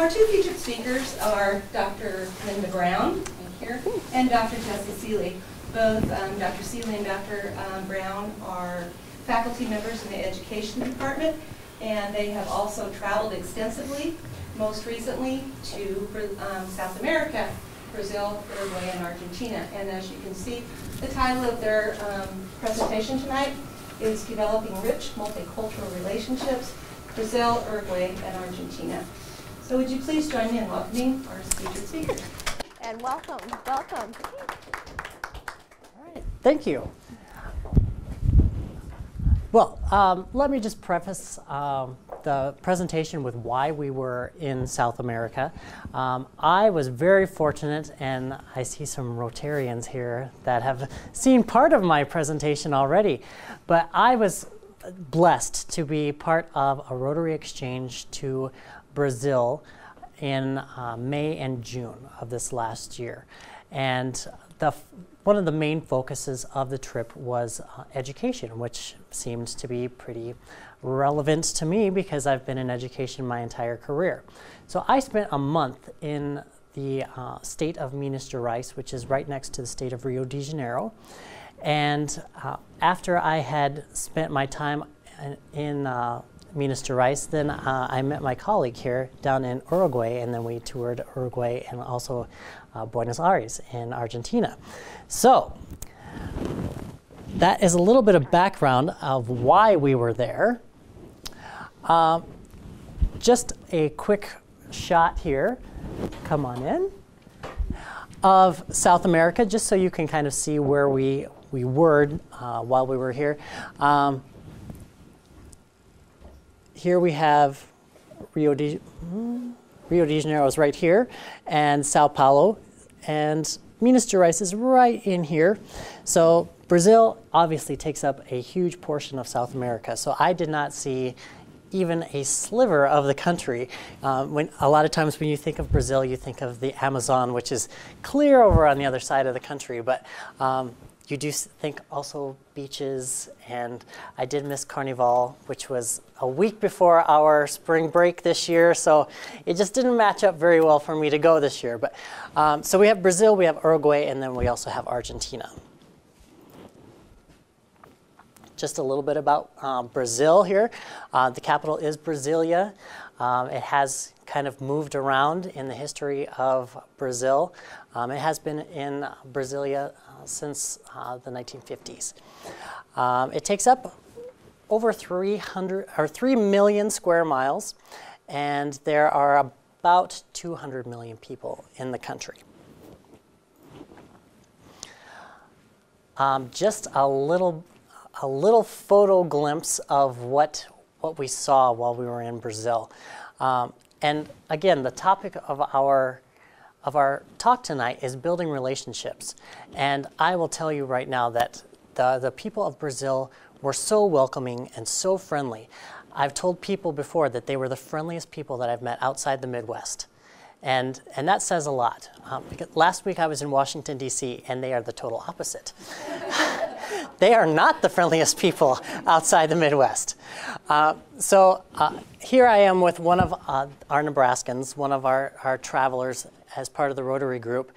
Our two featured speakers are Dr. Linda Brown, here, and Dr. Jesse Sealey. Both um, Dr. Sealey and Dr. Um, Brown are faculty members in the education department, and they have also traveled extensively, most recently to um, South America, Brazil, Uruguay, and Argentina. And as you can see, the title of their um, presentation tonight is Developing Rich Multicultural Relationships, Brazil, Uruguay, and Argentina. So would you please join me in welcoming our featured speakers. And welcome, welcome. All right, thank you. Well, um, let me just preface um, the presentation with why we were in South America. Um, I was very fortunate, and I see some Rotarians here that have seen part of my presentation already, but I was blessed to be part of a Rotary exchange to Brazil in uh, May and June of this last year. And the, one of the main focuses of the trip was uh, education, which seemed to be pretty relevant to me because I've been in education my entire career. So I spent a month in the uh, state of Minas Gerais, which is right next to the state of Rio de Janeiro. And uh, after I had spent my time in, uh, Gerais. Then uh, I met my colleague here down in Uruguay, and then we toured Uruguay and also uh, Buenos Aires in Argentina. So that is a little bit of background of why we were there. Uh, just a quick shot here. Come on in. Of South America, just so you can kind of see where we, we were uh, while we were here. Um, here we have Rio de, hmm, Rio de Janeiro is right here, and Sao Paulo, and Minas Gerais is right in here. So Brazil obviously takes up a huge portion of South America. So I did not see even a sliver of the country. Um, when a lot of times when you think of Brazil, you think of the Amazon, which is clear over on the other side of the country. But um, you do think also beaches, and I did miss Carnival, which was a week before our spring break this year, so it just didn't match up very well for me to go this year. But um, so we have Brazil, we have Uruguay, and then we also have Argentina. Just a little bit about um, Brazil here. Uh, the capital is Brasilia. Um, it has kind of moved around in the history of Brazil. Um, it has been in Brasilia since uh, the 1950s. Um, it takes up over 300 or 3 million square miles, and there are about 200 million people in the country. Um, just a little, a little photo glimpse of what what we saw while we were in Brazil. Um, and again, the topic of our of our talk tonight is building relationships. And I will tell you right now that the, the people of Brazil were so welcoming and so friendly. I've told people before that they were the friendliest people that I've met outside the Midwest. And, and that says a lot. Um, last week I was in Washington, D.C., and they are the total opposite. they are not the friendliest people outside the Midwest. Uh, so uh, here I am with one of uh, our Nebraskans, one of our, our travelers as part of the Rotary Group.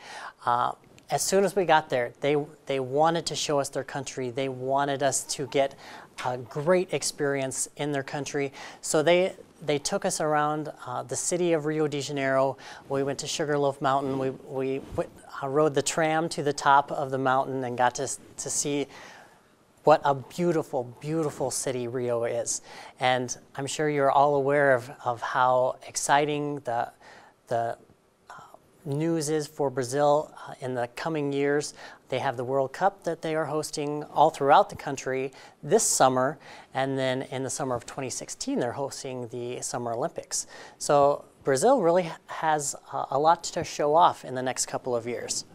Uh, as soon as we got there, they, they wanted to show us their country. They wanted us to get a great experience in their country. So they, they took us around uh, the city of Rio de Janeiro. We went to Sugarloaf Mountain. We, we went, uh, rode the tram to the top of the mountain and got to, to see what a beautiful, beautiful city Rio is. And I'm sure you're all aware of, of how exciting the, the news is for Brazil uh, in the coming years. They have the World Cup that they are hosting all throughout the country this summer, and then in the summer of 2016, they're hosting the Summer Olympics. So Brazil really has a lot to show off in the next couple of years.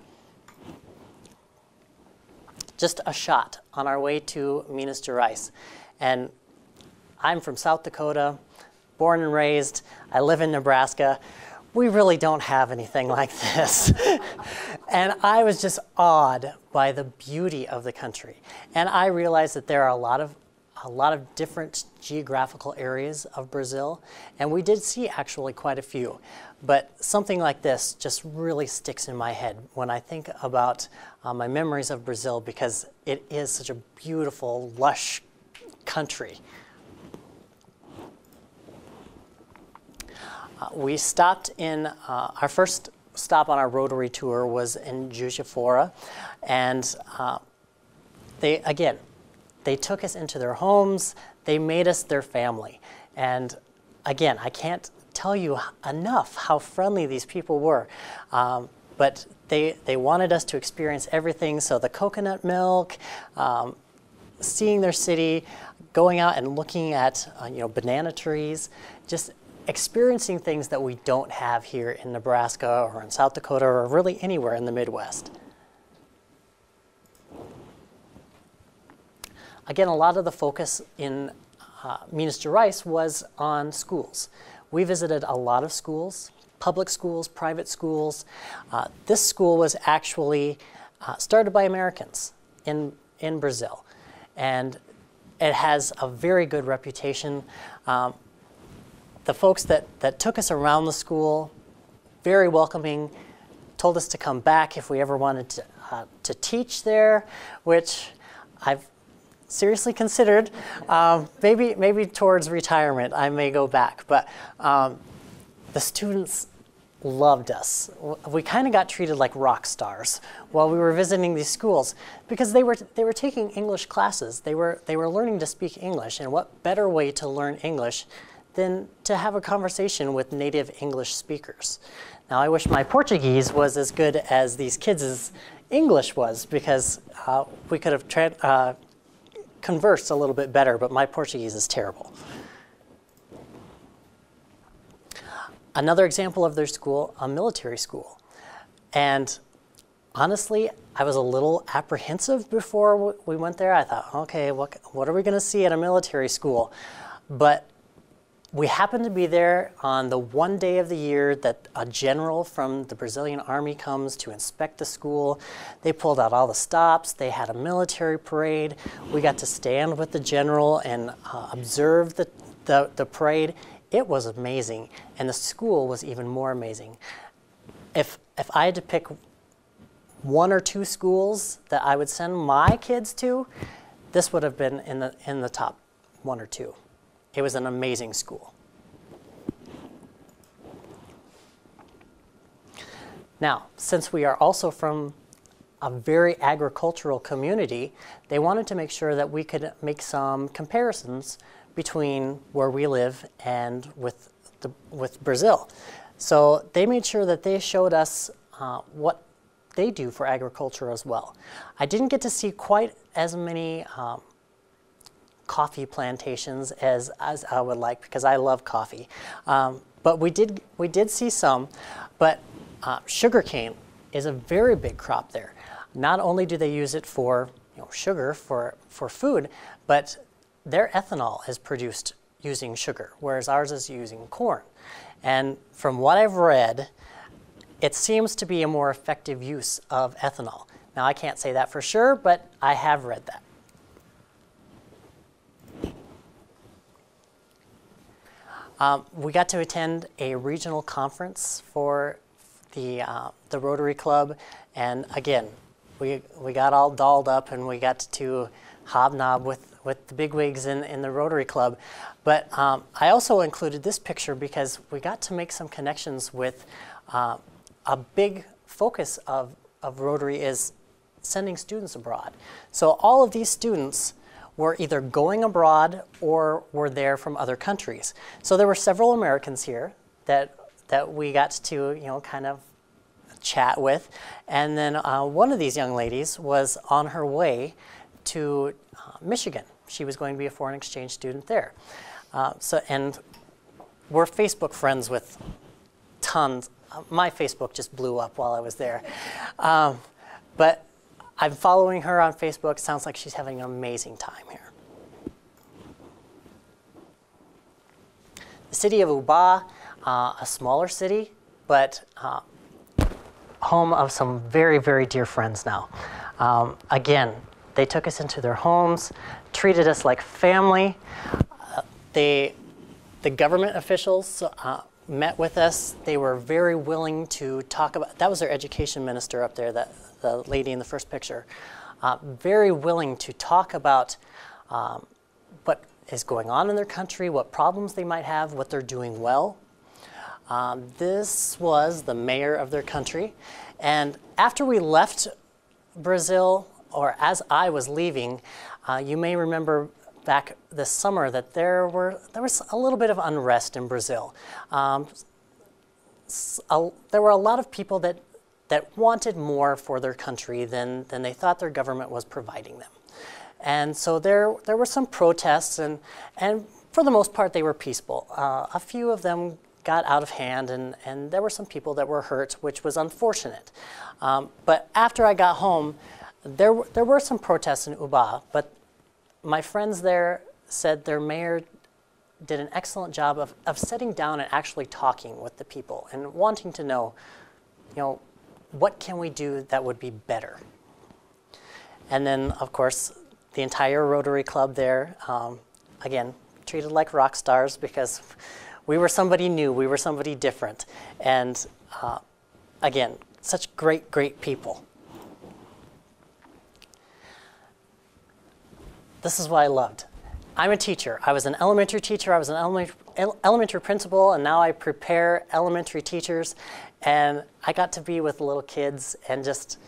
Just a shot on our way to Minas Gerais. And I'm from South Dakota, born and raised. I live in Nebraska we really don't have anything like this. and I was just awed by the beauty of the country. And I realized that there are a lot of a lot of different geographical areas of Brazil, and we did see actually quite a few. But something like this just really sticks in my head when I think about uh, my memories of Brazil because it is such a beautiful, lush country. Uh, we stopped in, uh, our first stop on our Rotary tour was in Juiz and uh, they, again, they took us into their homes, they made us their family. And again, I can't tell you enough how friendly these people were. Um, but they, they wanted us to experience everything. So the coconut milk, um, seeing their city, going out and looking at uh, you know banana trees, just experiencing things that we don't have here in Nebraska or in South Dakota or really anywhere in the Midwest. Again, a lot of the focus in uh, Minas Gerais was on schools. We visited a lot of schools, public schools, private schools. Uh, this school was actually uh, started by Americans in, in Brazil, and it has a very good reputation. Um, the folks that, that took us around the school, very welcoming, told us to come back if we ever wanted to, uh, to teach there, which I've seriously considered. Um, maybe, maybe towards retirement, I may go back. But um, the students loved us. We kind of got treated like rock stars while we were visiting these schools because they were they were taking English classes. They were they were learning to speak English, and what better way to learn English than to have a conversation with native English speakers? Now, I wish my Portuguese was as good as these kids' English was because uh, we could have uh, conversed a little bit better, but my Portuguese is terrible. Another example of their school, a military school. And honestly, I was a little apprehensive before we went there. I thought, okay, what, what are we going to see at a military school? But we happened to be there on the one day of the year that a general from the Brazilian army comes to inspect the school. They pulled out all the stops, they had a military parade. We got to stand with the general and uh, observe the, the, the parade. It was amazing, and the school was even more amazing. If, if I had to pick one or two schools that I would send my kids to, this would have been in the, in the top one or two. It was an amazing school. Now, since we are also from a very agricultural community, they wanted to make sure that we could make some comparisons between where we live and with, the, with Brazil. So they made sure that they showed us uh, what they do for agriculture as well. I didn't get to see quite as many um, coffee plantations as, as I would like because I love coffee. Um, but we did, we did see some, but uh, sugarcane is a very big crop there. Not only do they use it for you know, sugar for, for food, but their ethanol is produced using sugar, whereas ours is using corn. And from what I've read, it seems to be a more effective use of ethanol. Now, I can't say that for sure, but I have read that. Um, we got to attend a regional conference for the, uh, the Rotary Club, and again, we, we got all dolled up and we got to hobnob with, with the bigwigs in, in the Rotary Club. But um, I also included this picture because we got to make some connections with uh, a big focus of, of Rotary is sending students abroad. So all of these students were either going abroad or were there from other countries. So there were several Americans here that that we got to you know kind of chat with, and then uh, one of these young ladies was on her way to uh, Michigan. She was going to be a foreign exchange student there. Uh, so and we're Facebook friends with tons. Uh, my Facebook just blew up while I was there, um, but I'm following her on Facebook. Sounds like she's having an amazing time here. The city of Uba, uh, a smaller city, but uh, home of some very, very dear friends now. Um, again, they took us into their homes, treated us like family. Uh, they, the government officials uh, met with us. They were very willing to talk about. That was their education minister up there, that the lady in the first picture. Uh, very willing to talk about um, what is going on in their country, what problems they might have, what they're doing well. Um, this was the mayor of their country. And after we left Brazil, or as I was leaving, uh, you may remember back this summer that there were there was a little bit of unrest in Brazil. Um, a, there were a lot of people that that wanted more for their country than than they thought their government was providing them, and so there there were some protests and and for the most part they were peaceful. Uh, a few of them got out of hand, and, and there were some people that were hurt, which was unfortunate. Um, but after I got home, there, there were some protests in Uba, but my friends there said their mayor did an excellent job of, of sitting down and actually talking with the people and wanting to know, you know, what can we do that would be better? And then, of course, the entire Rotary Club there, um, again, treated like rock stars because we were somebody new, we were somebody different. And uh, again, such great, great people. This is what I loved. I'm a teacher. I was an elementary teacher, I was an elementary, elementary principal, and now I prepare elementary teachers. And I got to be with little kids and just,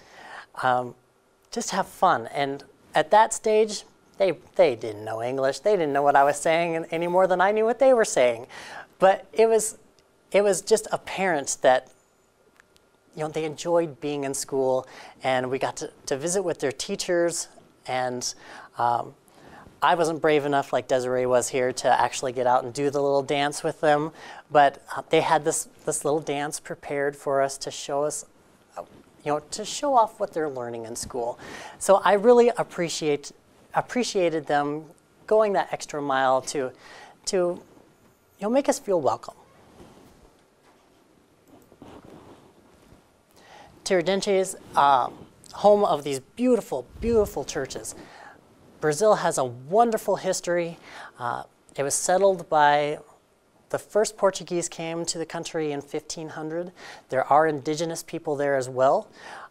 um, just have fun. And at that stage, they, they didn't know English. They didn't know what I was saying any more than I knew what they were saying. But it was, it was just apparent that you know, they enjoyed being in school, and we got to, to visit with their teachers. And um, I wasn't brave enough, like Desiree was here, to actually get out and do the little dance with them. But uh, they had this, this little dance prepared for us to show us, uh, you know, to show off what they're learning in school. So I really appreciate, appreciated them going that extra mile to, to you know, make us feel welcome. Tiradentes, uh, home of these beautiful, beautiful churches. Brazil has a wonderful history. Uh, it was settled by the first Portuguese came to the country in 1500. There are indigenous people there as well,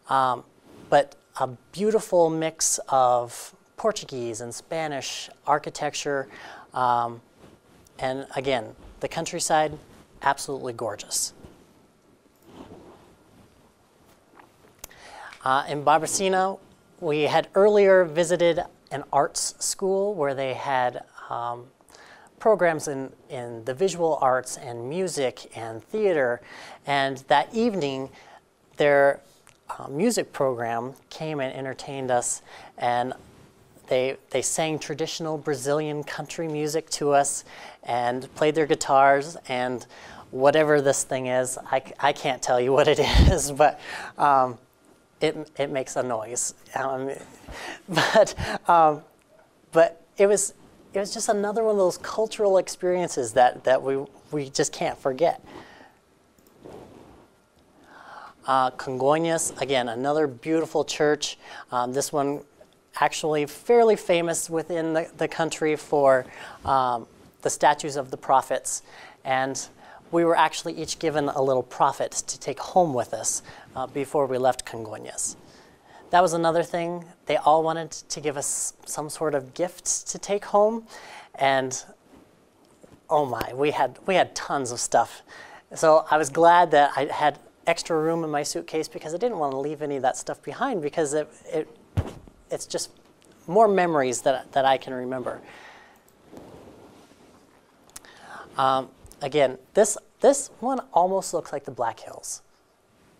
um, but a beautiful mix of Portuguese and Spanish architecture. Um, and again, the countryside, absolutely gorgeous. Uh, in Barbacena, we had earlier visited an arts school where they had um, programs in, in the visual arts and music and theater. And that evening, their uh, music program came and entertained us. And they, they sang traditional Brazilian country music to us and played their guitars and whatever this thing is, I, I can't tell you what it is, but um, it, it makes a noise. Um, but, um, but it was, it was just another one of those cultural experiences that, that we, we just can't forget. Uh, again, another beautiful church. Um, this one actually fairly famous within the, the country for um, the statues of the prophets. And we were actually each given a little prophet to take home with us uh, before we left Congonhas. That was another thing. They all wanted to give us some sort of gift to take home. And oh my, we had, we had tons of stuff. So I was glad that I had extra room in my suitcase because I didn't want to leave any of that stuff behind because it, it it's just more memories that, that I can remember. Um, again, this, this one almost looks like the Black Hills.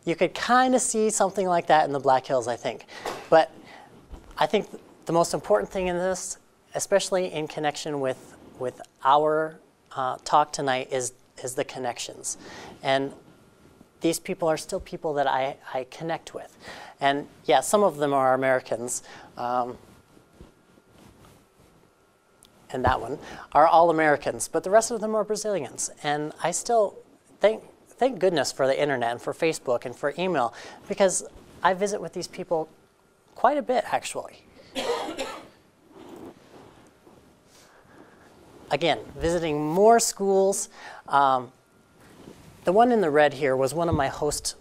You could kind of see something like that in the Black Hills, I think. But I think the most important thing in this, especially in connection with, with our uh, talk tonight, is, is the connections. And these people are still people that I, I connect with. And yeah, some of them are Americans. Um, and that one are all Americans, but the rest of them are Brazilians. And I still thank thank goodness for the internet and for Facebook and for email because I visit with these people quite a bit actually. Again, visiting more schools. Um, the one in the red here was one of my host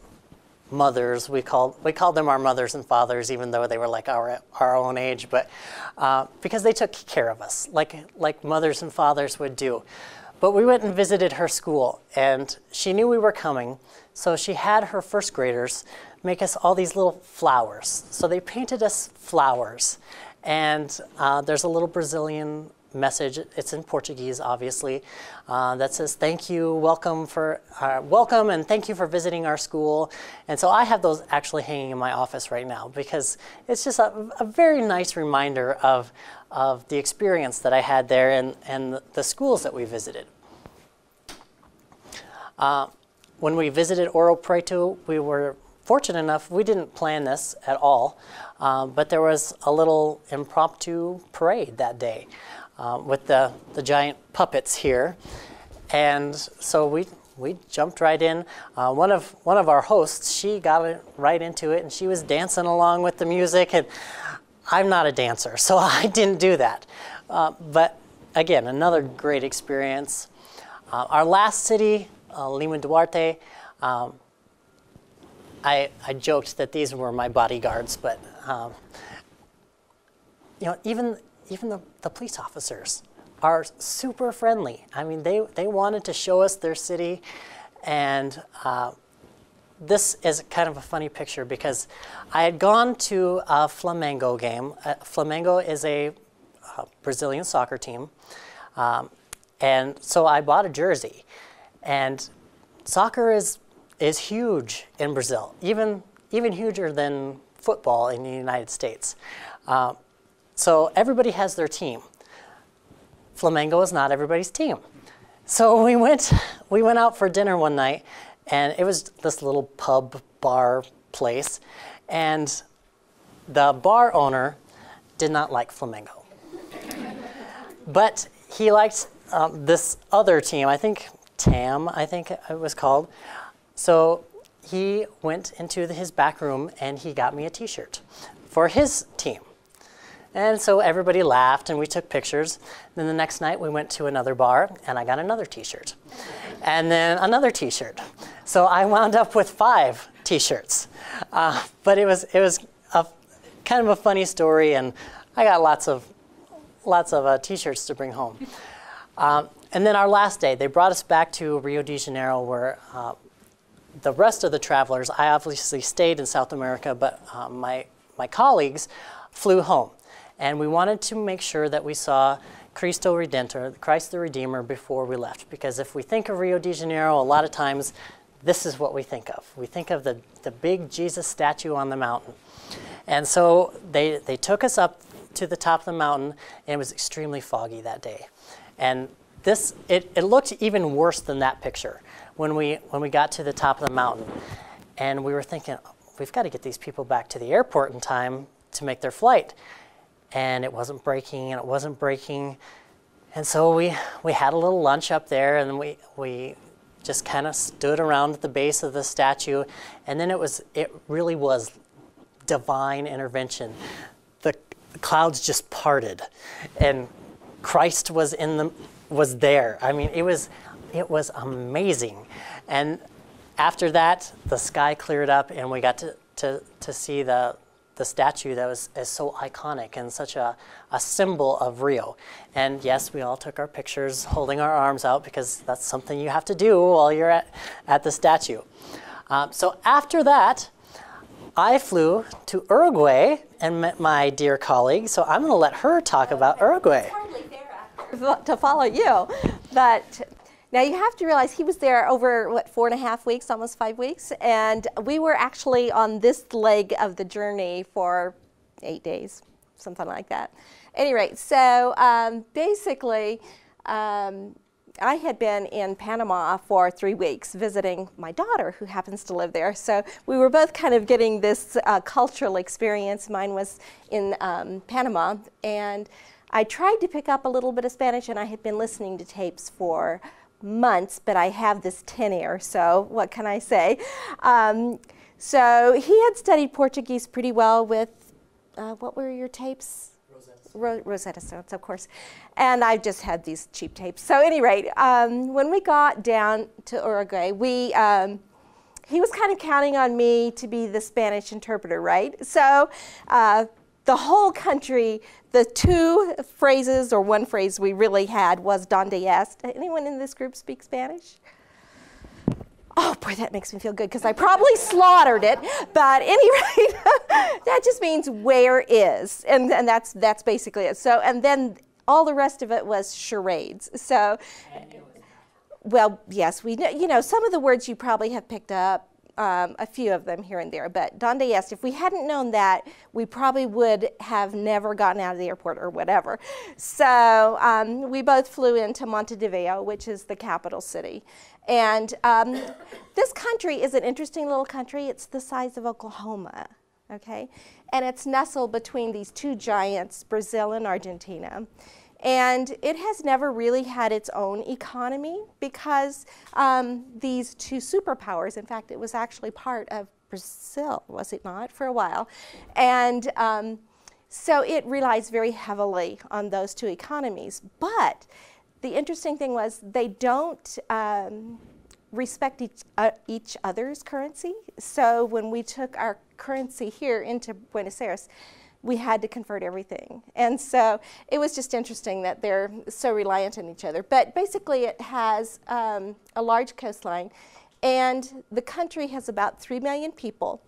mothers. We called we called them our mothers and fathers, even though they were like our our own age, but uh, because they took care of us, like like mothers and fathers would do. But we went and visited her school, and she knew we were coming, so she had her first graders make us all these little flowers. So they painted us flowers, and uh, there's a little Brazilian message. It's in Portuguese, obviously, uh, that says "Thank you, welcome for uh, welcome, and thank you for visiting our school." And so I have those actually hanging in my office right now because it's just a, a very nice reminder of of the experience that I had there and and the schools that we visited. Uh, when we visited Ouro Preto, we were fortunate enough, we didn't plan this at all, uh, but there was a little impromptu parade that day uh, with the, the giant puppets here. And so we, we jumped right in. Uh, one, of, one of our hosts, she got right into it and she was dancing along with the music. And I'm not a dancer, so I didn't do that. Uh, but again, another great experience. Uh, our last city, uh, Lima Duarte, um, I, I joked that these were my bodyguards, but um, you know, even even the, the police officers are super friendly. I mean, they they wanted to show us their city, and uh, this is kind of a funny picture because I had gone to a Flamengo game. Uh, Flamengo is a uh, Brazilian soccer team, um, and so I bought a jersey, and soccer is is huge in Brazil, even, even huger than football in the United States. Uh, so everybody has their team. Flamengo is not everybody's team. So we went, we went out for dinner one night, and it was this little pub bar place, and the bar owner did not like Flamengo. but he liked um, this other team, I think TAM, I think it was called. So he went into the, his back room and he got me a T-shirt for his team. And so everybody laughed and we took pictures. Then the next night we went to another bar and I got another T-shirt. And then another T-shirt. So I wound up with five T-shirts. Uh, but it was it was a kind of a funny story, and I got lots of lots of uh, T-shirts to bring home. Um, and then our last day, they brought us back to Rio de Janeiro, where uh, the rest of the travelers, I obviously stayed in South America, but uh, my, my colleagues flew home. And we wanted to make sure that we saw Cristo Redentor, Christ the Redeemer, before we left. Because if we think of Rio de Janeiro, a lot of times this is what we think of. We think of the, the big Jesus statue on the mountain. And so they, they took us up to the top of the mountain, and it was extremely foggy that day. And this, it, it looked even worse than that picture when we, when we got to the top of the mountain. And we were thinking, oh, we've got to get these people back to the airport in time to make their flight. And it wasn't breaking and it wasn't breaking. And so we, we had a little lunch up there and we, we just kind of stood around at the base of the statue. And then it was, it really was divine intervention. The clouds just parted and Christ was in the, was there. I mean, it was it was amazing. And after that, the sky cleared up and we got to, to, to see the, the statue that was is so iconic and such a, a symbol of Rio. And yes, we all took our pictures holding our arms out because that's something you have to do while you're at, at the statue. Um, so after that, I flew to Uruguay and met my dear colleague. So I'm going to let her talk about Uruguay. To follow you, but now you have to realize he was there over what four and a half weeks, almost five weeks, and we were actually on this leg of the journey for eight days, something like that. Anyway, so um, basically. Um, I had been in Panama for three weeks visiting my daughter who happens to live there. So we were both kind of getting this uh, cultural experience. Mine was in um, Panama and I tried to pick up a little bit of Spanish and I had been listening to tapes for months, but I have this tenure, so what can I say? Um, so he had studied Portuguese pretty well with uh, what were your tapes? Ro- Rosetta Stones, of course. And I just had these cheap tapes. So, at any rate, um, when we got down to Uruguay, we, um, he was kind of counting on me to be the Spanish interpreter, right? So, uh, the whole country, the two phrases or one phrase we really had was donde est. Anyone in this group speak Spanish? Oh boy, that makes me feel good because I probably slaughtered it. But any rate, that just means where is, and, and that's that's basically it. So and then all the rest of it was charades. So, well, yes, we know. You know, some of the words you probably have picked up. Um, a few of them here and there, but Donde asked if we hadn't known that, we probably would have never gotten out of the airport or whatever. So um, we both flew into Montevideo, which is the capital city. And um, this country is an interesting little country. It's the size of Oklahoma, okay? And it's nestled between these two giants, Brazil and Argentina. And it has never really had its own economy because um, these two superpowers, in fact, it was actually part of Brazil, was it not, for a while? And um, so it relies very heavily on those two economies. But the interesting thing was they don't um, respect each, uh, each other's currency. So when we took our currency here into Buenos Aires, we had to convert everything. And so it was just interesting that they're so reliant on each other. But basically, it has um, a large coastline, and the country has about 3 million people,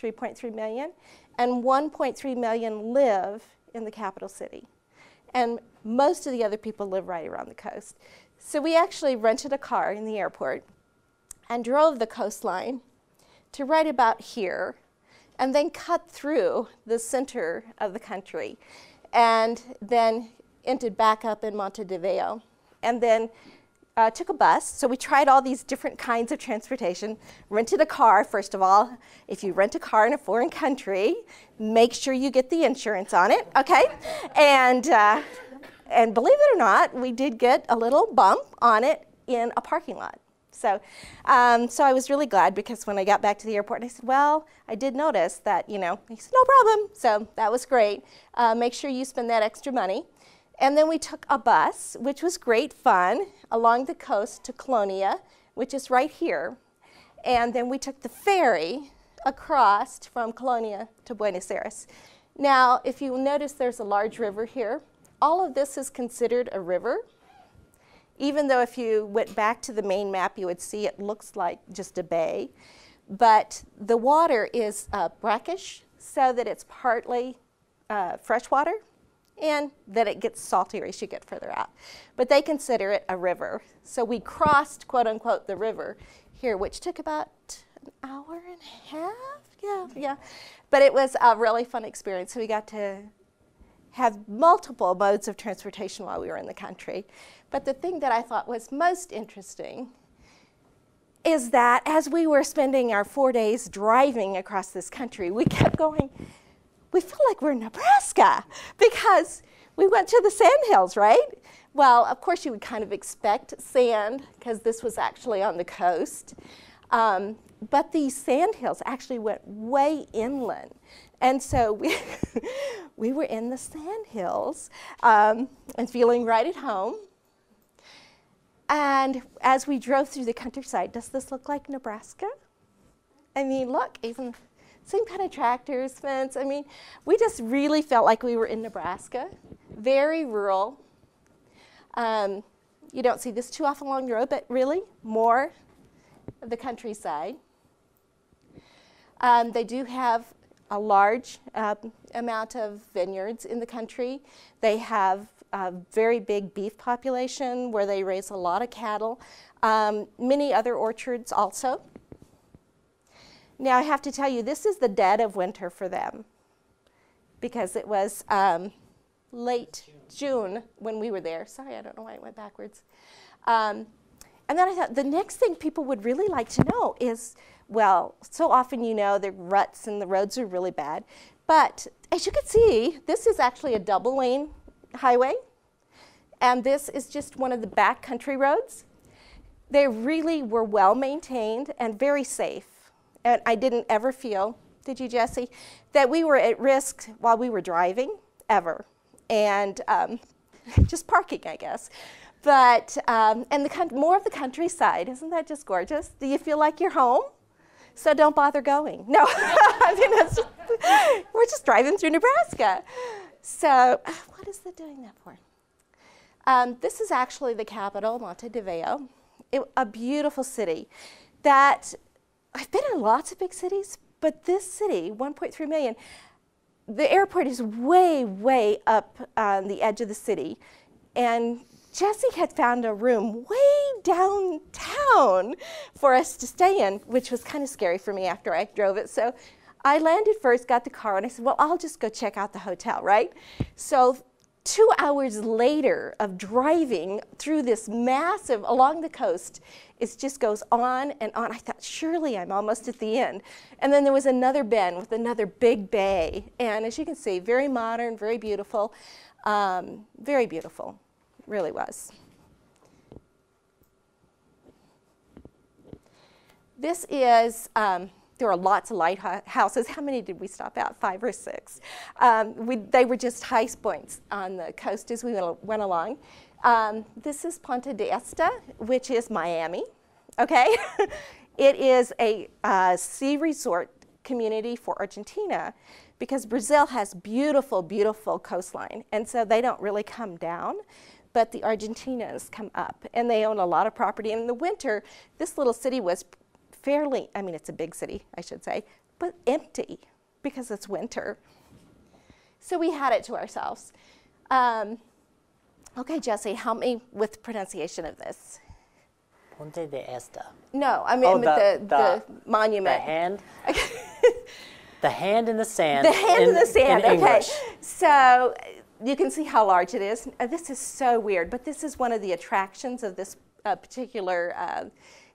3.3 million, and 1.3 million live in the capital city and most of the other people live right around the coast. So we actually rented a car in the airport and drove the coastline to right about here and then cut through the center of the country and then ended back up in Montevideo and then uh, took a bus. So we tried all these different kinds of transportation. Rented a car, first of all. If you rent a car in a foreign country, make sure you get the insurance on it, okay? And, uh, and believe it or not, we did get a little bump on it in a parking lot. So, um, so I was really glad because when I got back to the airport, I said, "Well, I did notice that, you know." He said, "No problem." So that was great. Uh, make sure you spend that extra money. And then we took a bus, which was great fun, along the coast to Colonia, which is right here. And then we took the ferry across from Colonia to Buenos Aires. Now, if you notice, there's a large river here. All of this is considered a river, even though if you went back to the main map, you would see it looks like just a bay. But the water is uh, brackish, so that it's partly uh, freshwater and then it gets saltier as you get further out. But they consider it a river. So we crossed, quote unquote, the river here, which took about an hour and a half. Yeah, yeah. But it was a really fun experience. So we got to have multiple modes of transportation while we were in the country. But the thing that I thought was most interesting is that as we were spending our four days driving across this country, we kept going, we feel like we're in Nebraska because we went to the sand hills, right? Well, of course, you would kind of expect sand because this was actually on the coast. Um, but these sand hills actually went way inland. And so we, we were in the sand hills um, and feeling right at home. And as we drove through the countryside, does this look like Nebraska? I mean, look, even same kind of tractors, fence. I mean, we just really felt like we were in Nebraska, very rural. Um, you don't see this too often along the road, but really more the countryside. Um, they do have a large uh, amount of vineyards in the country. They have a very big beef population where they raise a lot of cattle. Um, many other orchards also. Now, I have to tell you, this is the dead of winter for them because it was um, late June. June. when we were there. Sorry, I don't know why it went backwards. Um, and then I thought the next thing people would really like to know is well, so often you know the ruts and the roads are really bad. But as you can see, this is actually a double lane highway. And this is just one of the back country roads. They really were well maintained and very safe and I didn't ever feel did you, Jesse? That we were at risk while we were driving, ever. And um, just parking, I guess. But, um, and the more of the countryside, isn't that just gorgeous? Do you feel like you're home? So don't bother going. No, I mean, just, we're just driving through Nebraska. So, what is the doing that for? Um, this is actually the capital, Montevideo, it, a beautiful city that I've been in lots of big cities, but this city, 1.3 million, the airport is way, way up on the edge of the city. And Jesse had found a room way downtown for us to stay in, which was kind of scary for me after I drove it. So I landed first, got the car, and I said, Well, I'll just go check out the hotel, right? So two hours later of driving through this massive, along the coast, it just goes on and on. I thought, surely I'm almost at the end. And then there was another bend with another big bay. And as you can see, very modern, very beautiful, um, very beautiful, really was. This is um, there are lots of lighthouses. How many did we stop at? Five or six. Um, we, they were just high points on the coast as we went along. Um, this is Punta del Este, which is Miami. Okay, it is a uh, sea resort community for Argentina because Brazil has beautiful, beautiful coastline, and so they don't really come down but the Argentinas come up and they own a lot of property. And in the winter, this little city was fairly, I mean, it's a big city, I should say, but empty because it's winter. So we had it to ourselves. Um, okay, Jesse, help me with pronunciation of this. Punta del Este. No, I mean oh, the, the, the, the, monument. The hand? the hand in the sand. The hand in, in the sand, in okay. So you can see how large it is. Uh, this is so weird, but this is one of the attractions of this uh, particular uh,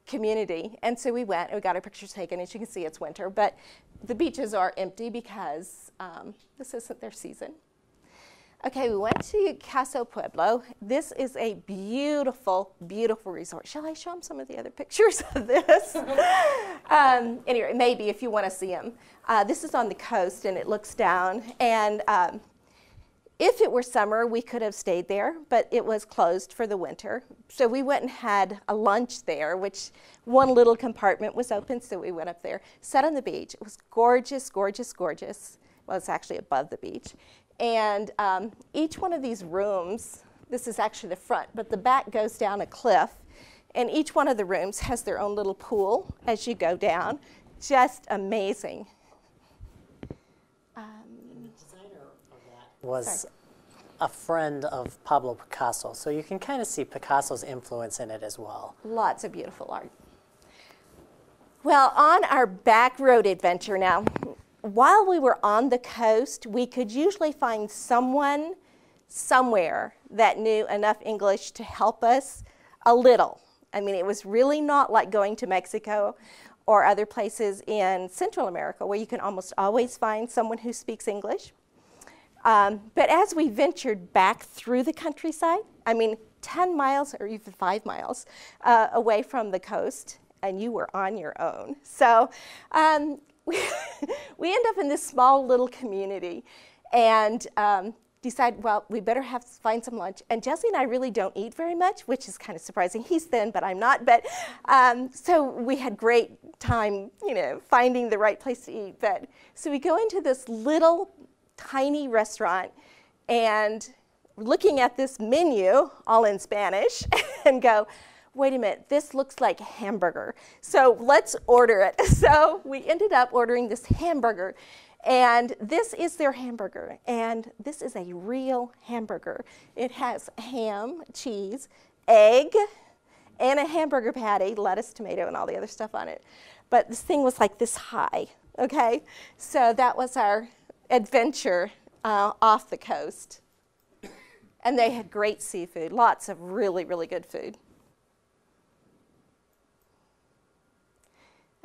community. And so we went and we got our pictures taken. As you can see, it's winter, but the beaches are empty because um, this isn't their season. Okay, we went to Casapueblo. This is a beautiful, beautiful resort. Shall I show them some of the other pictures of this? um, anyway, maybe if you want to see them. Uh, this is on the coast and it looks down. And um, if it were summer, we could have stayed there, but it was closed for the winter. So we went and had a lunch there, which one little compartment was open, so we went up there, sat on the beach. It was gorgeous, gorgeous, gorgeous. Well, it's actually above the beach. And um, each one of these rooms, this is actually the front, but the back goes down a cliff. And each one of the rooms has their own little pool as you go down. Just amazing. Was Sorry. a friend of Pablo Picasso. So you can kind of see Picasso's influence in it as well. Lots of beautiful art. Well, on our back road adventure now, while we were on the coast, we could usually find someone somewhere that knew enough English to help us a little. I mean, it was really not like going to Mexico or other places in Central America where you can almost always find someone who speaks English. Um, but as we ventured back through the countryside, I mean, 10 miles or even five miles uh, away from the coast, and you were on your own. So um, we, we end up in this small little community and um, decide, well, we better have find some lunch. And Jesse and I really don't eat very much, which is kind of surprising. He's thin, but I'm not. But um, so we had great time, you know, finding the right place to eat. But so we go into this little tiny restaurant and looking at this menu, all in Spanish, and go, wait a minute, this looks like hamburger. So let's order it. So we ended up ordering this hamburger. And this is their hamburger. And this is a real hamburger. It has ham, cheese, egg, and a hamburger patty, lettuce, tomato, and all the other stuff on it. But this thing was like this high, okay? So that was our adventure uh, off the coast. And they had great seafood, lots of really, really good food.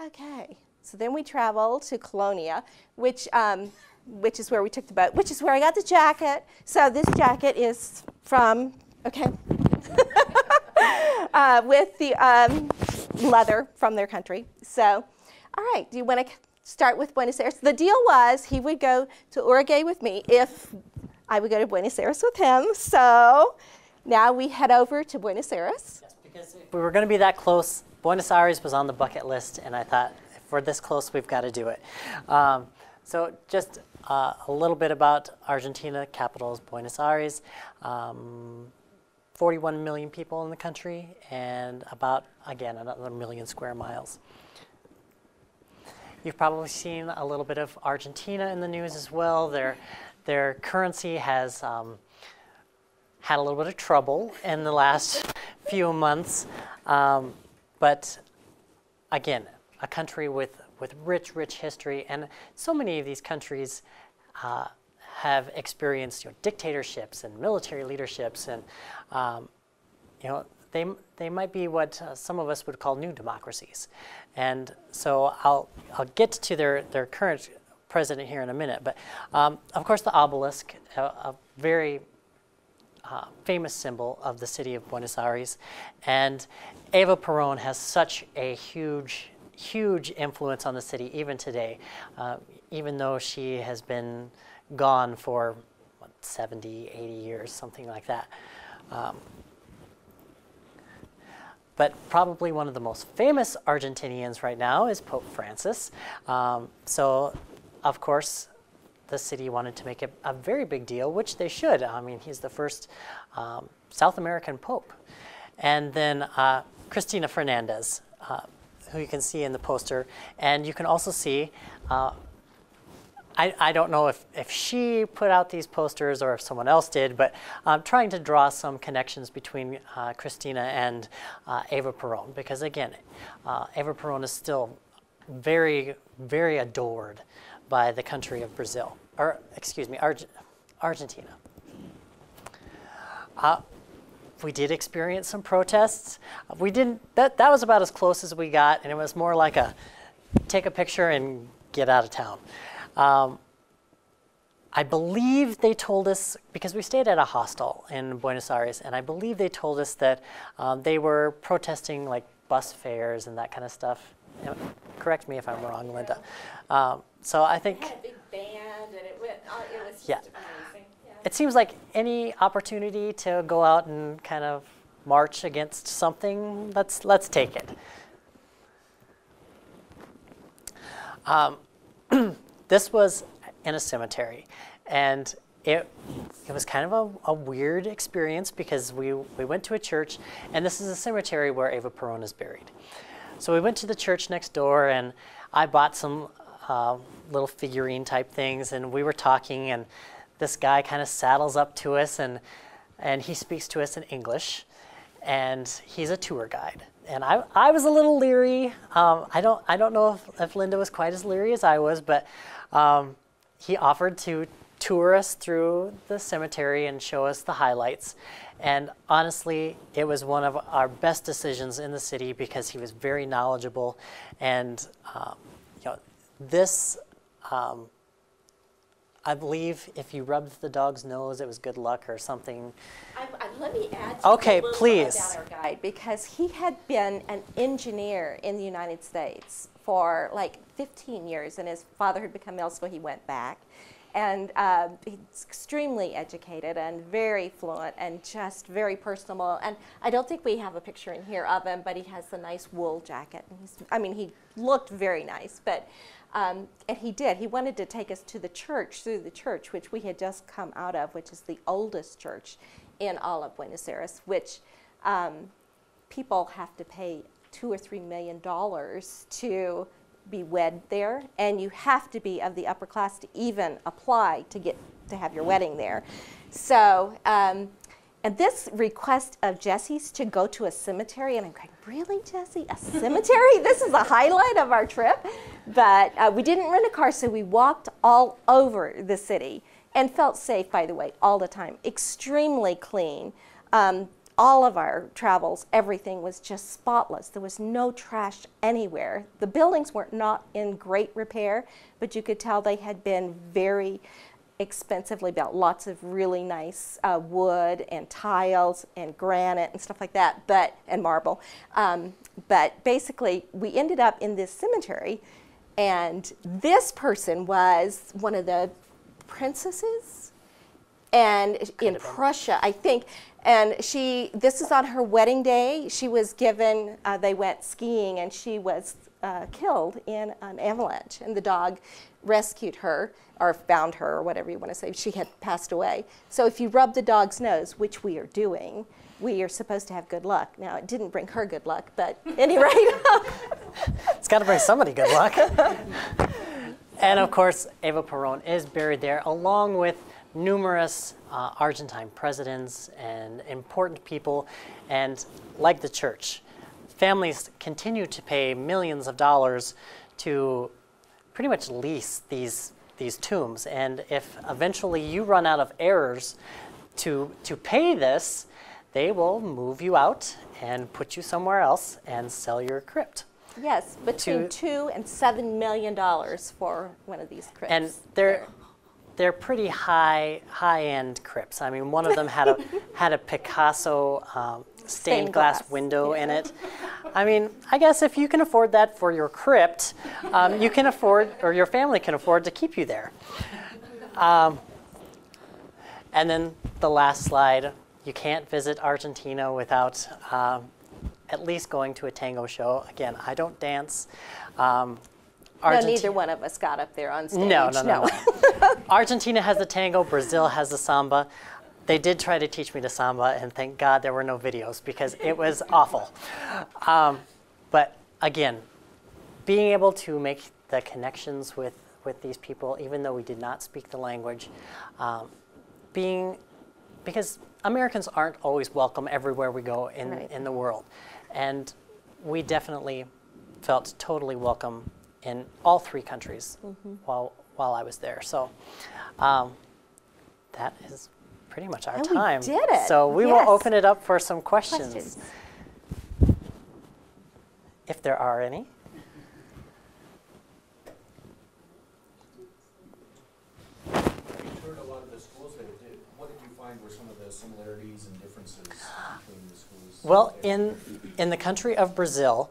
Okay, so then we traveled to Colonia, which, um, which is where we took the boat, which is where I got the jacket. So this jacket is from, okay, uh, with the um, leather from their country. So, all right, do you want to start with Buenos Aires. The deal was he would go to Uruguay with me if I would go to Buenos Aires with him. So now we head over to Buenos Aires. Yes, because if we were going to be that close, Buenos Aires was on the bucket list, and I thought if we're this close, we've got to do it. Um, so just uh, a little bit about Argentina, capital is Buenos Aires. Um, 41 million people in the country, and about, again, another million square miles. You've probably seen a little bit of Argentina in the news as well. Their, their currency has um, had a little bit of trouble in the last few months. Um, but again, a country with, with rich, rich history, and so many of these countries uh, have experienced you know, dictatorships and military leaderships, and um, you know they, they might be what uh, some of us would call new democracies. And so I'll, I'll get to their, their current president here in a minute. But um, of course, the obelisk, a, a very uh, famous symbol of the city of Buenos Aires. And Eva Peron has such a huge, huge influence on the city even today, uh, even though she has been gone for what, 70, 80 years, something like that. Um, but probably one of the most famous Argentinians right now is Pope Francis. Um, so, of course, the city wanted to make it a very big deal, which they should. I mean, he's the first um, South American pope. And then uh, Cristina Fernandez, uh, who you can see in the poster. And you can also see uh, I, I don't know if, if she put out these posters or if someone else did, but I'm trying to draw some connections between uh, Cristina and uh, Eva Peron because, again, uh, Eva Peron is still very, very adored by the country of Brazil, or excuse me, Arge- Argentina. Uh, we did experience some protests. We didn't, that, that was about as close as we got, and it was more like a take a picture and get out of town. Um, I believe they told us, because we stayed at a hostel in Buenos Aires, and I believe they told us that um, they were protesting like bus fares and that kind of stuff. Correct me if I'm wrong, Linda. Um, so I think. It had a big band, and it went. Uh, it was just Yeah. amazing. Yeah. It seems like any opportunity to go out and kind of march against something, let's, let's take it. Um, this was in a cemetery, and it, it was kind of a, a weird experience because we, we went to a church, and this is a cemetery where Eva Peron is buried. So we went to the church next door, and I bought some uh, little figurine type things, and we were talking, and this guy kind of saddles up to us, and and he speaks to us in English, and he's a tour guide. And I, I was a little leery. Um, I don't I don't know if, if Linda was quite as leery as I was, but um, he offered to tour us through the cemetery and show us the highlights. And honestly, it was one of our best decisions in the city because he was very knowledgeable. And um, you know, this, um, I believe, if you rubbed the dog's nose, it was good luck or something. I, I, let me add Okay, please. about our guide because he had been an engineer in the United States for like 15 years, and his father had become ill, so he went back. And uh, he's extremely educated and very fluent and just very personable. And I don't think we have a picture in here of him, but he has a nice wool jacket. And he's, I mean, he looked very nice, but um, and he did. He wanted to take us to the church, through the church, which we had just come out of, which is the oldest church in all of Buenos Aires, which um, people have to pay two or three million dollars to be wed there, and you have to be of the upper class to even apply to get to have your wedding there. So, um, and this request of Jesse's to go to a cemetery, and I'm going, really, Jesse? A cemetery? this is a highlight of our trip. But uh, we didn't rent a car, so we walked all over the city and felt safe, by the way, all the time. Extremely clean. Um, all of our travels, everything was just spotless. There was no trash anywhere. The buildings were not in great repair, but you could tell they had been very expensively built. Lots of really nice uh, wood and tiles and granite and stuff like that, but and marble. Um, but basically, we ended up in this cemetery, And this person was one of the princesses and in. Prussia, I think. And she, this is on her wedding day. She was given, uh, they went skiing and she was uh, killed in an avalanche. And the dog rescued her or found her or whatever you want to say. She had passed away. So if you rub the dog's nose, which we are doing, we are supposed to have good luck. Now, it didn't bring her good luck, but at any rate, It's got to bring somebody good luck. and of course, Eva Peron is buried there, along with numerous uh, Argentine presidents and important people. And like the church, families continue to pay millions of dollars to pretty much lease these these tombs. And if eventually you run out of heirs to to pay this, they will move you out and put you somewhere else and sell your crypt. yes, between To- two and seven million dollars for one of these crypts. and they're they're pretty high high end crypts. I mean, one of them had a had a Picasso um, stained, glass, glass, window in it. I mean, I guess if you can afford that for your crypt, um, you can afford, or your family can afford to keep you there. Um, and then the last slide, you can't visit Argentina without um, at least going to a tango show. Again, I don't dance. Um, no, neither one of us got up there on stage. no, no, no. no. Argentina has the tango, Brazil has the samba. They did try to teach me the samba, and thank God there were no videos because it was awful. Um, but again, being able to make the connections with, with these people, even though we did not speak the language, um, being because Americans aren't always welcome everywhere we go in, Right. in the world. And we definitely felt totally welcome in all three countries Mm-hmm. while, while I was there. So um, that is pretty much our And we time. did it. So we Yes. will open it up for some questions, Questions. if there are any. You toured a lot of the schools there. Did, what did you find were some of the similarities and differences between the schools? Well, in in the country of Brazil,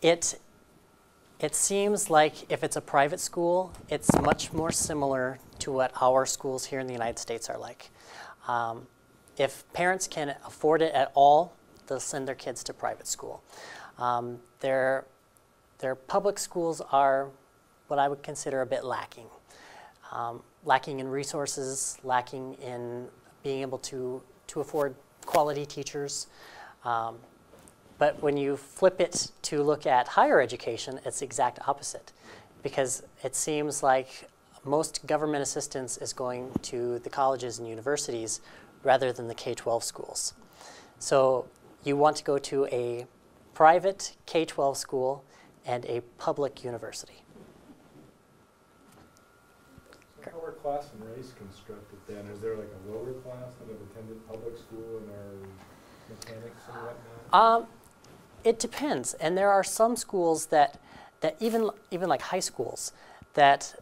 it it seems like if it's a private school, it's much more similar to what our schools here in the United States are like. Um, if parents can afford it at all, they'll send their kids to private school. Um, their their public schools are what I would consider a bit lacking um, lacking in resources, lacking in being able to, to afford quality teachers. Um, but when you flip it to look at higher education, it's the exact opposite because it seems like most government assistance is going to the colleges and universities rather than the K 12 schools. So you want to go to a private K 12 school and a public university. So how are class and race constructed then? Is there like a lower class that have attended public school and are mechanics and whatnot? Um, it depends, and there are some schools that that even even like high schools that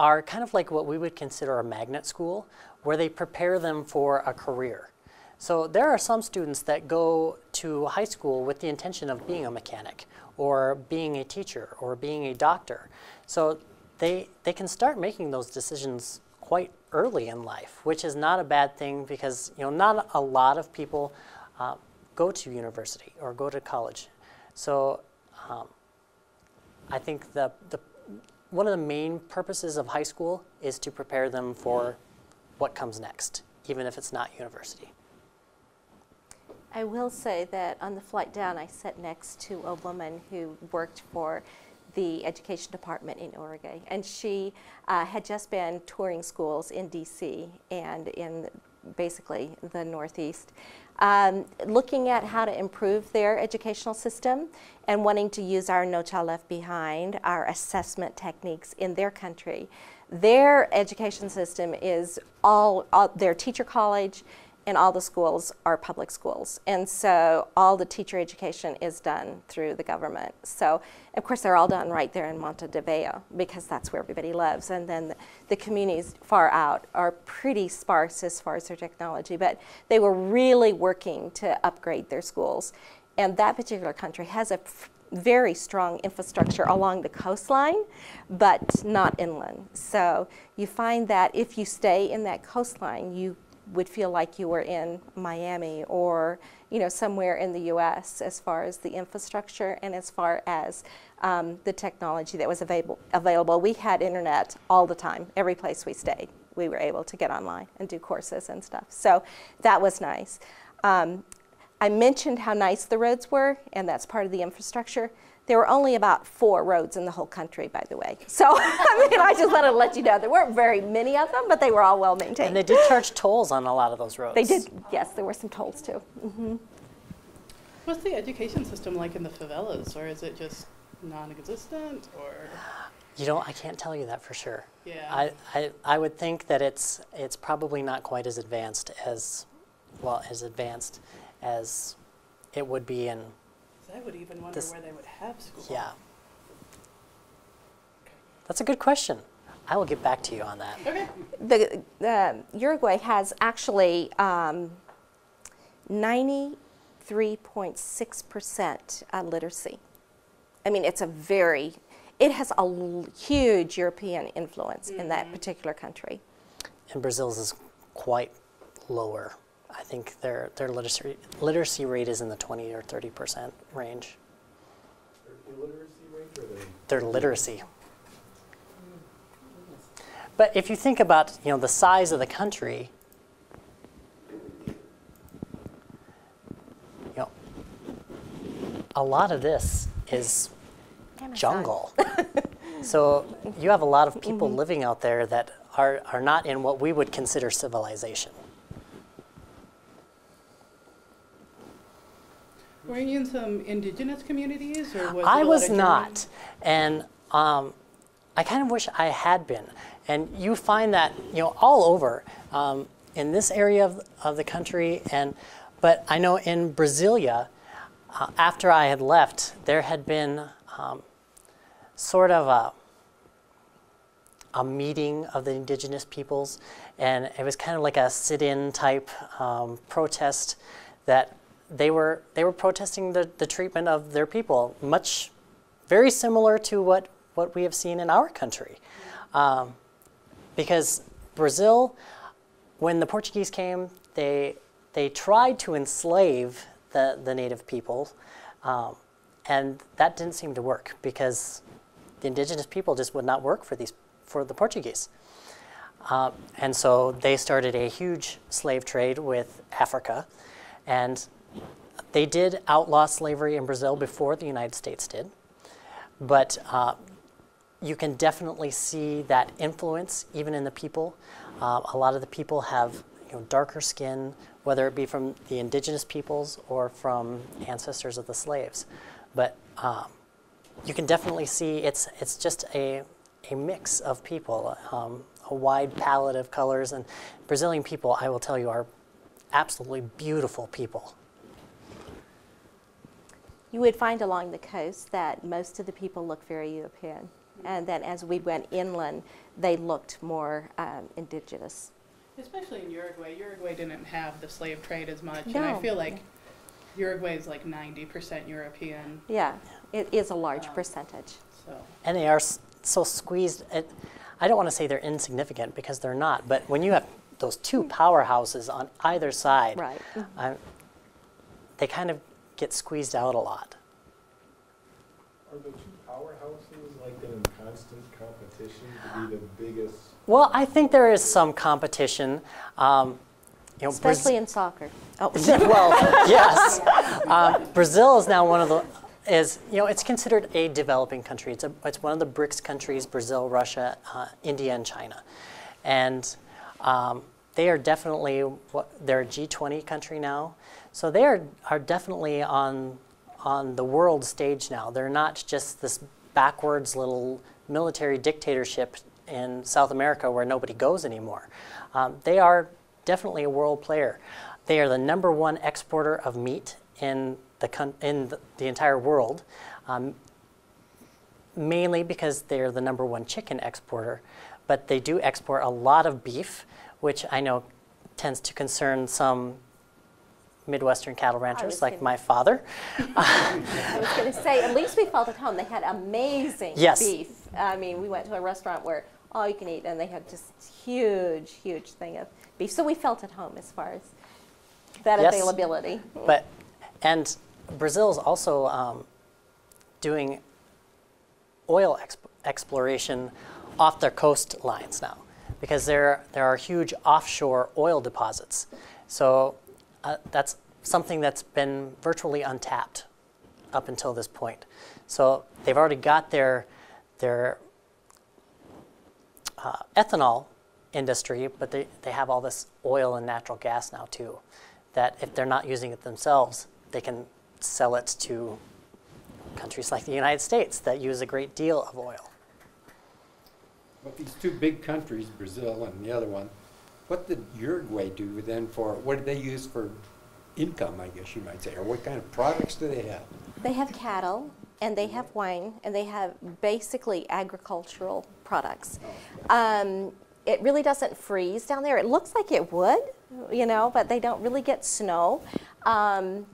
are kind of like what we would consider a magnet school, where they prepare them for a career. So there are some students that go to high school with the intention of being a mechanic or being a teacher or being a doctor. So they they can start making those decisions quite early in life, which is not a bad thing because you know not a lot of people uh, go to university or go to college. So um, I think the, the one of the main purposes of high school is to prepare them for what comes next, even if it's not university. I will say that on the flight down, I sat next to a woman who worked for the education department in Oregon, and she uh, had just been touring schools in DC and in basically the Northeast, um, looking at how to improve their educational system and wanting to use our No Child Left Behind, our assessment techniques in their country. Their education system is all, all their teacher college and all the schools are public schools. And so all the teacher education is done through the government. So, of course, they're all done right there in Montevideo because that's where everybody lives. And then the, communities far out are pretty sparse as far as their technology, but they were really working to upgrade their schools. And that particular country has a very strong infrastructure along the coastline, but not inland. So you find that if you stay in that coastline, you would feel like you were in Miami or you know somewhere in the U.S. as far as the infrastructure and as far as um, the technology that was available. Available, we had internet all the time, every place we stayed. We were able to get online and do courses and stuff. So that was nice. Um, I mentioned how nice the roads were, and that's part of the infrastructure. There were only about four roads in the whole country, by the way. So, I mean, I just wanted to let you know there weren't very many of them, but they were all well maintained. And they did charge tolls on a lot of those roads. They did, yes, there were some tolls too. Mm-hmm. What's the education system like in the favelas, or is it just non-existent, or? You know, I can't tell you that for sure. Yeah. I, I, I would think that it's it's probably not quite as advanced as well as advanced as it would be in 'cause I would even wonder This- where they would have school. yeah. That's a good question. I will get back to you on that. Okay. The, the Uruguay has actually um, 93.6% uh, literacy. I mean, it's a very, it has a l- huge European influence in that particular country. And Brazil's is quite lower. I think their their literacy literacy rate is in the 20 or 30 percent range. Their illiteracy rate or their? Their literacy. But if you think about you know the size of the country, you know, a lot of this is jungle. so you have a lot of people mm-hmm. living out there that are, are not in what we would consider civilization. Were you in some indigenous communities, or was I was not, and um, I kind of wish I had been. And you find that you know all over um, in this area of, of the country, and but I know in Brasilia, uh, after I had left, there had been um, sort of a a meeting of the indigenous peoples, and it was kind of like a sit-in type um, protest that they were they were protesting the, the treatment of their people, much very similar to what what we have seen in our country, um, because Brazil, when the Portuguese came, they they tried to enslave the the native people, um, and that didn't seem to work because the indigenous people just would not work for these for the Portuguese. Uh, and so they started a huge slave trade with Africa, and they did outlaw slavery in Brazil before the United States did. But uh, you can definitely see that influence even in the people. Uh, a lot of the people have you know, darker skin, whether it be from the indigenous peoples or from ancestors of the slaves. But um, you can definitely see it's it's just a a mix of people, um, a wide palette of colors, and Brazilian people, I will tell you, are absolutely beautiful people. You would find along the coast that most of the people look very European, and then as we went inland, they looked more um, indigenous. Especially in Uruguay. Uruguay didn't have the slave trade as much, and I feel like Uruguay is like 90% European. Yeah, it is a large percentage. So And they are so squeezed. It, I don't want to say they're insignificant because they're not, but when you have those two powerhouses on either side, Right. uh, they kind of get squeezed out a lot. Are the two powerhouses like in constant competition to be the biggest? Well, I think there is some competition. Um, you know, Braz- Especially in soccer. Oh, well, yes. Um, Brazil is now one of the is you know it's considered a developing country. It's a, it's one of the BRICS countries: Brazil, Russia, uh, India, and China, and um, they are definitely what they're a G20 country now. So they are are definitely on on the world stage now. They're not just this backwards little military dictatorship in South America where nobody goes anymore. Um, they are definitely a world player. They are the number one exporter of meat in the in the, entire world, um, mainly because they are the number one chicken exporter. But they do export a lot of beef, which I know tends to concern some Midwestern cattle ranchers like my father. I was going to say, at least we felt at home. They had amazing Yes. beef. I mean, we went to a restaurant where all you can eat, and they had just huge, huge thing of beef. So we felt at home as far as that Yes. availability. But and Brazil is also um, doing oil exp- exploration off their coastlines now, because there there are huge offshore oil deposits. So uh, that's something that's been virtually untapped up until this point. So they've already got their their uh, ethanol industry, but they, they have all this oil and natural gas now too. That if they're not using it themselves, they can sell it to countries like the United States that use a great deal of oil. But these two big countries, Brazil and the other one, what did Uruguay do then for, what did they use for income, I guess you might say, or what kind of products do they have? They have cattle, and they have wine, and they have basically agricultural products. Um, it really doesn't freeze down there. It looks like it would, you know, but they don't really get snow. Um,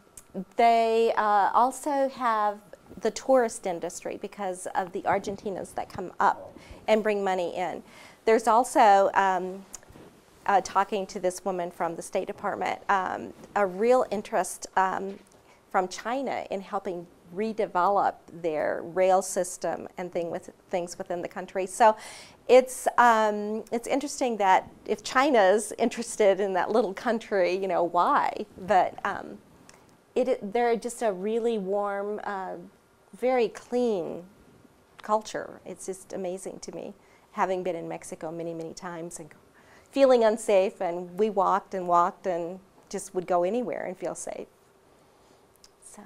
they uh, also have the tourist industry because of the Argentinas that come up and bring money in. There's also um, uh, talking to this woman from the State Department, um, a real interest um, from China in helping redevelop their rail system and thing with things within the country. So it's um, it's interesting that if China's interested in that little country, you know why? But um, it they're just a really warm, uh, very clean culture. It's just amazing to me, having been in Mexico many, many times and feeling unsafe. And we walked and walked and just would go anywhere and feel safe. So,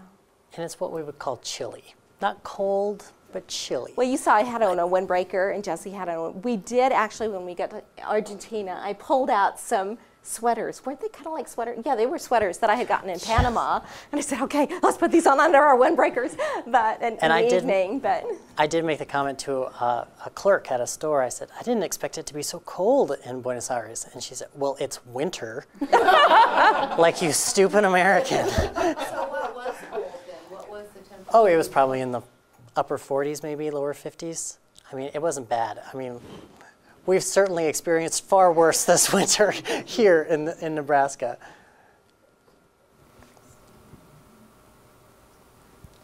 And it's what we would call chilly. Not cold, but chilly. well, you saw I had on a windbreaker and Jesse had on. We did actually when we got to Argentina. I pulled out some sweaters. Weren't they kind of like sweaters? Yeah, they were sweaters that I had gotten in Panama. And I said, okay, let's put these on under our windbreakers. But in, in And the I didn't- evening, but. I did make the comment to a, a clerk at a store. I said, I didn't expect it to be so cold in Buenos Aires. And she said, Well, it's winter. like you stupid American. So what was cold then? What was the temperature? Oh, it was probably in the upper 40s, maybe lower 50s. I mean, it wasn't bad. I mean, we've certainly experienced far worse this winter here in, in Nebraska.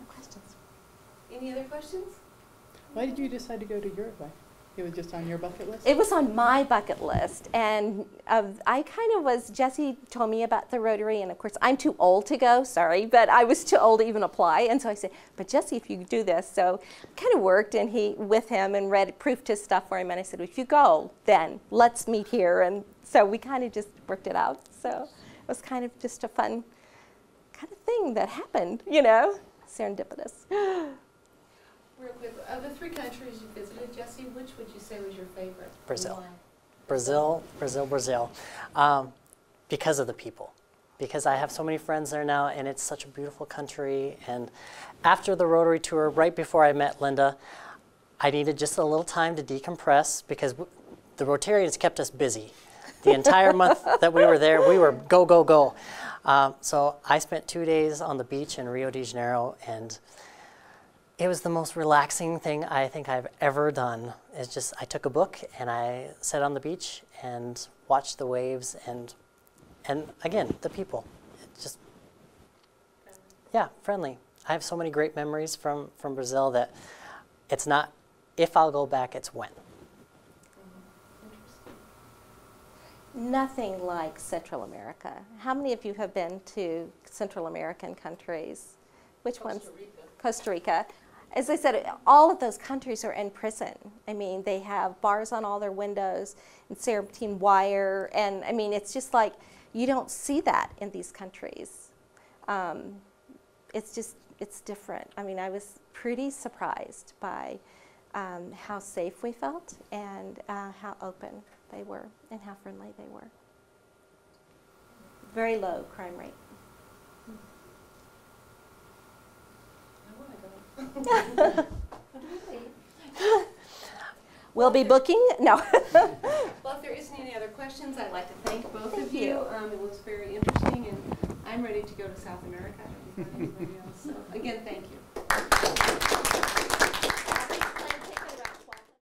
No questions. Any other questions? Why did you decide to go to Uruguay? It was just on your bucket list? It was on my bucket list, and uh, I kind of was. Jesse told me about the Rotary, and of course, I'm too old to go. Sorry, but I was too old to even apply, and so I said, "But Jesse, if you do this," so kind of worked, and he with him and read proofed his stuff for him, and I said, "If you go, then let's meet here," and so we kind of just worked it out. So it was kind of just a fun kind of thing that happened, you know, serendipitous. Real quick, of the three countries you visited, Jesse, which would you say was your favorite? Brazil. Brazil, Brazil, Brazil. Um, because of the people. Because I have so many friends there now, and it's such a beautiful country. And after the Rotary tour, right before I met Linda, I needed just a little time to decompress because w- the Rotarians kept us busy. The entire month that we were there, we were go, go, go. Um, so I spent two days on the beach in Rio de Janeiro, and it was the most relaxing thing I think I've ever done. It's just I took a book and I sat on the beach and watched the waves and and again the people. It just yeah, friendly. I have so many great memories from from Brazil that it's not if I'll go back, it's when. Nothing like Central America. How many of you have been to Central American countries? Which ones? Rica. Costa Rica. As I said, all of those countries are in prison. I mean, they have bars on all their windows and serpentine wire, and I mean, it's just like you don't see that in these countries. Um, it's just, it's different. I mean, I was pretty surprised by um, how safe we felt and uh, how open they were and how friendly they were. Very low crime rate. I want to go. Really? We'll be booking? No. Well, if there isn't any other questions, I'd like to thank both Thank of you. you. Um, It was very interesting, and I'm ready to go to South America. I don't anybody else. So again, thank you.